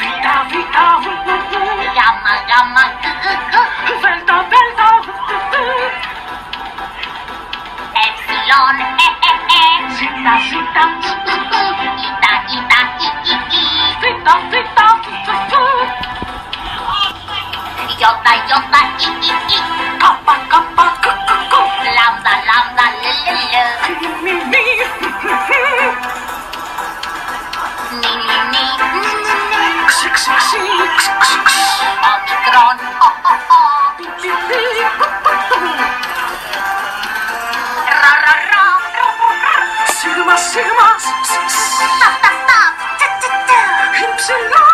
Vita, vita. Gamma, gamma. Delta, delta, Epsilon, zeta, Uh, uh. Ita, ita, i, i, i. Kappa, kappa, ku, ku, ku. Lambda, lambda, l, l, l. Mi, mi, mi. 是吗哒哒哒哒哒哒凭什么